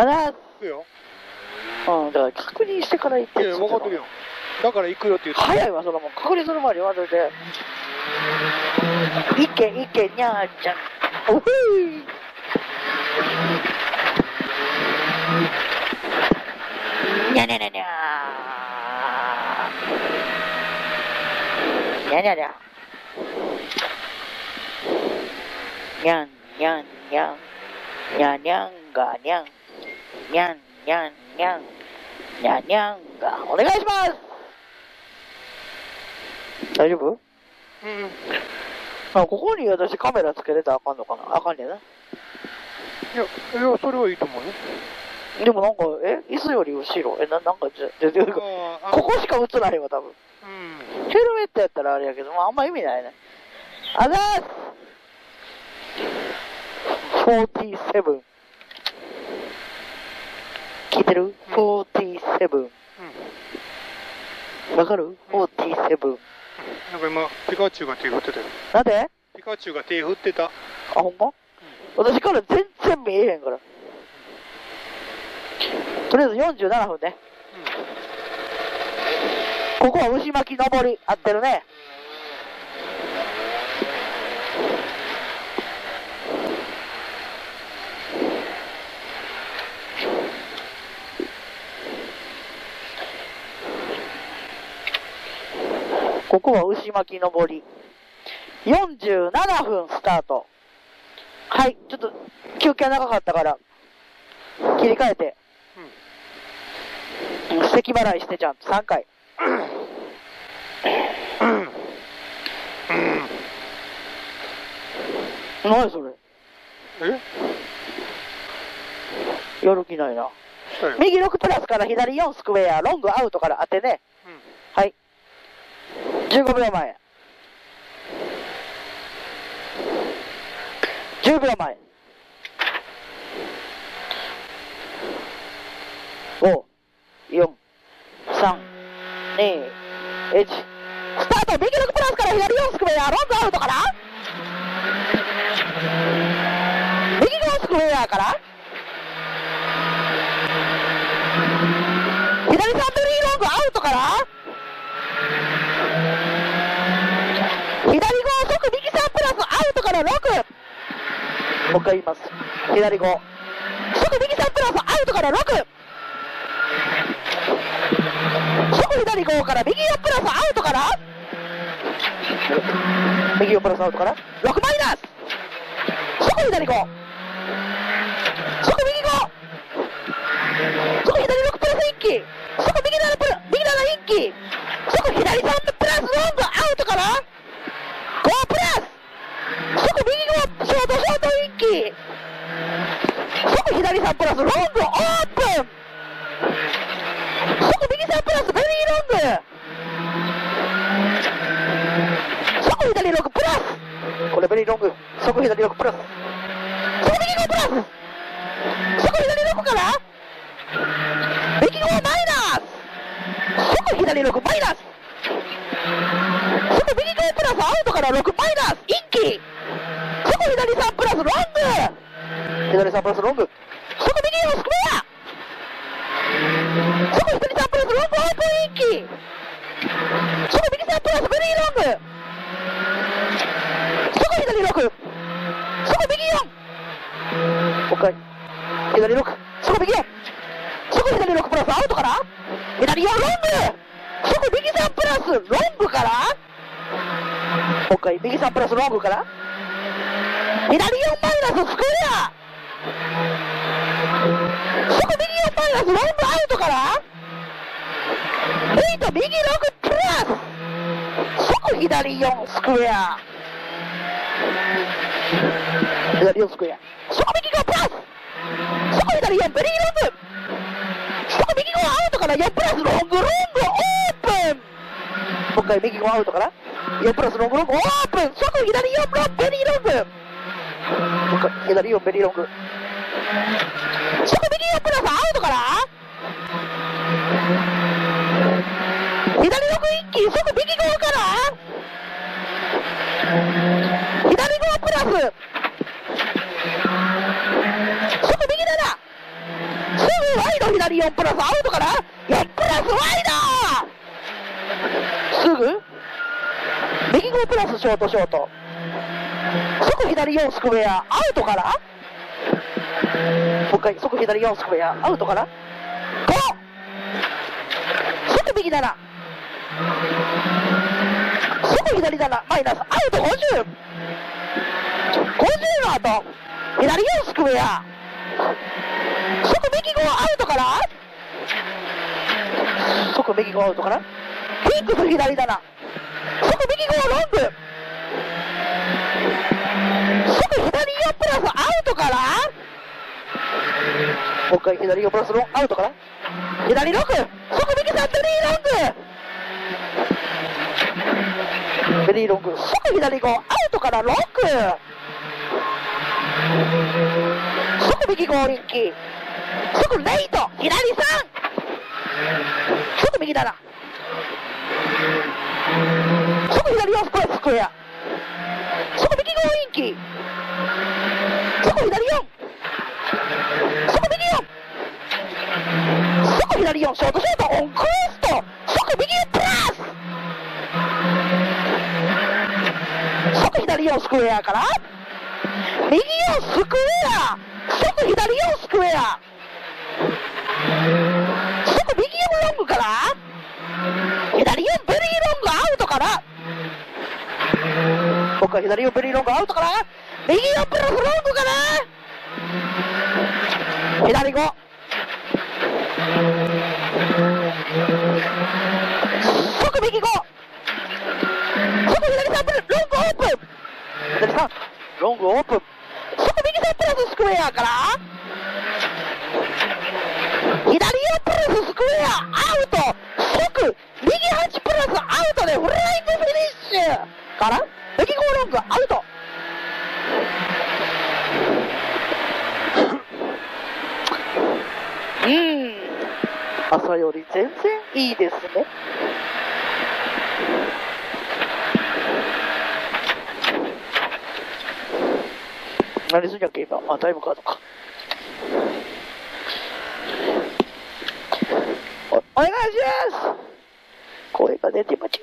あら、行くよ。うん、だから確認してから行っていや、分かってるよ。だから行くよって言って。早いわ、そのもん。確認する前に言わんといて。いけ、いけ、にゃーちゃん。おふい。にゃにゃにゃにゃー。にゃにゃにゃ。にゃん、にゃん、にゃん。にゃにゃんがにゃん。にゃん、にゃん、にゃん。にゃんにゃんが。お願いします大丈夫うん。あ、ここに私カメラつけれたらあかんのかなあかんねんな。いや、いや、それはいいと思うよ。でもなんか、え椅子より後ろえ、な、なんかじゃ、全然、ここしか映らへんわ、多分。うん。ヘルメットやったらあれやけど、まあ、あんま意味ないね。あざーす !47。聞いてる ?47。わかる ?47。なんか今、ピカチュウが手振ってたよ。なんで？ピカチュウが手振ってた。あ、ほんま？私から全然見えへんから。とりあえず47分ね。ここは牛巻き登り、合ってるね。ここは牛巻き登り。47分スタート。はい、ちょっと休憩長かったから、切り替えて、うん、咳払いしてちゃんと3回。何それ？え？やる気ないな。右6プラスから左4スクエア、ロングアウトから当てね。15秒前。10秒前。5、4、3、2、1。スタート右6プラスから左4スクエア、ロングアウトから右5スクエアから左サントリーロングアウトから左5即右3プラスアウトから6もう一回言います。左5即右3プラスアウトから6即左5から右4プラスアウトから。右4プラスアウトから。6マイナス。即左5即右5即左6プラス1機即右7プラ右7一機即左3プラスロングアウトから5プラス即右5ショートショート1機即左3プラスロングオープン即右3プラスベリーロング即左6プラスこれベリーロング即左6プラス。即右5プラス。即左6から。右5マイナス。即左6マイナス。即右5プラスアウトから6マイナス。一気。即左3プラスロング。左3プラスロング。即右4スクエア。即左3プラスロングオープン一気。即右3プラスベリーロング即左6即右4もう一回左6即右4即左6プラス。アウトから。左4ロング。即右3プラス。ロングから。もう一回右3プラスロングから。左4マイナススクエア。即右4マイナスロングアウトから。8右6プラス。即左4スクエア。左4スクエア。即左4ベリーロング即右側アウトからやプラスロングロングオープ。ンもう一回右側アウトから。やプラスロングロングオープン。即左4ロンベリーロング。もう一回左4ベリーロング。即右4プラスアウトから左6一気即右5から左5プラス即右7プラスアウトかな ?4 プラスワイドすぐ？右5プラスショートショート。即左4スクエア、アウトからもう一回、即左4スクエア、アウトから ?5! 即右7。即左7、マイナス、アウト50。50の後、左4スクエア。即右5アウトから即右5アウトからキックス左7。即右5ロング。即左4プラスアウトからもう一回左4プラスロンアウトから左6。即右3ベリーロング。ベリーロング。即左5アウトから6。即右5リンキー。即レイト左3。即右7。即左4スクエアスクエア。即右5インキー。即左4。即右4。即左4ショートショートオンクエスト。即右プラス。即左4スクエアから。右4スクエア。即左4スクエア。即右4ロングから。左4ベリーロングアウトから。僕は左4ベリーロングアウトから。右4プラスロングから。左5。即右5。即左3プラスロングオープン。左3。ロングオープン。即右3プラススクエアから。左4プラススクエアフライングフィニッシュ。から右5ロングアウト。うーん。朝より全然いいですね。何すんじゃっけ今。あタイムカードか。お願いします。声が出てまち